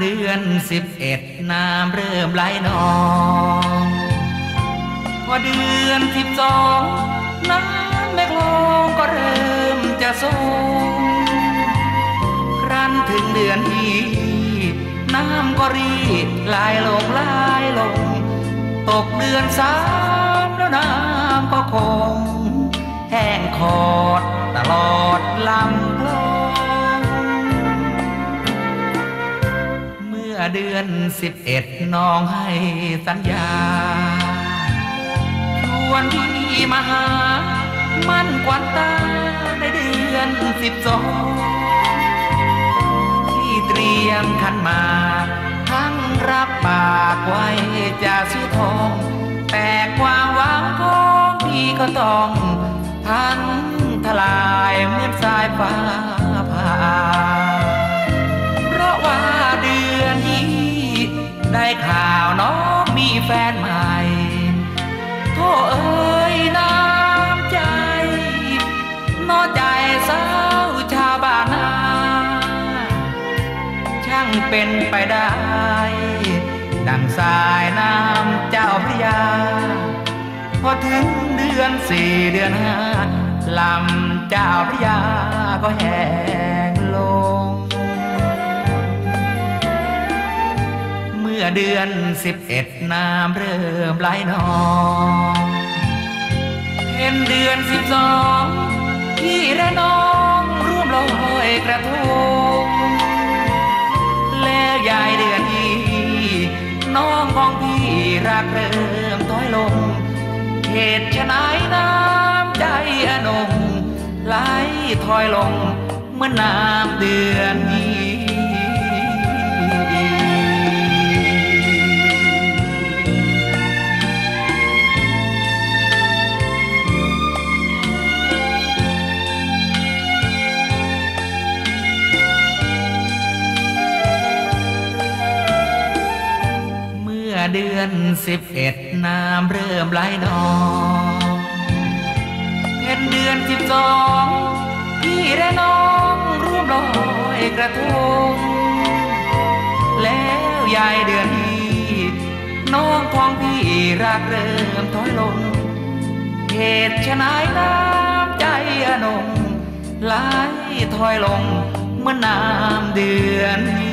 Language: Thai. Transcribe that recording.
เดือนสิบเอ็ดน้ำเริ่มไหลนอง พอเดือนสิบสองน้ำแม่คลองก็เริ่มจะสูงครั้นถึงเดือนที่น้ำก็รีดไหลลงไหลลง ตกเดือนสามแล้วน้ำก็คง เดือนสิบเอ็ดน้องให้สัญญาชวนพี่มาหา มั่นกวันตาในเดือนสิบสองที่เตรียมขันมา ทั้งรับปากไว้จะซื้อทอง แต่ความหวังของพี่ก็ต้องพังทลายเหมือนสายฟ้าผ่า ข่าวน้องมีแฟนใหม่โทษเอ้ยน้ำใจน้อใจสาวชาวบ้านนาช่างเป็นไปได้ ดังสายน้ำเจ้าพระยา พอถึงเดือนสี่เดือนห้าลำเจ้าพระยาก็แห้ เดือนสิบเอ็ดน้ำเริ่มไหลนองเห็นเดือนสิบสองพี่และน้องร่วมลอยกระทงแล้วยายเดือนนี้น้องของพี่รักเริ่มถอยลงเหตุชะไหนน้ำใจอนงไหลถอยลงเมื่อน้ำเดือนนี้ อเดือนสิบเอ็ดน้ำเริ่มไหลนองเห็นเดือนสิบสองพี่และน้องร่วมลอยกระทงแล้วยายเดือนนี้น้องของพี่รักเริ่มถอยลงเหตุชะนายน้ำใจอนงไหลถอยลงเมื่อน้ำเดือนนี้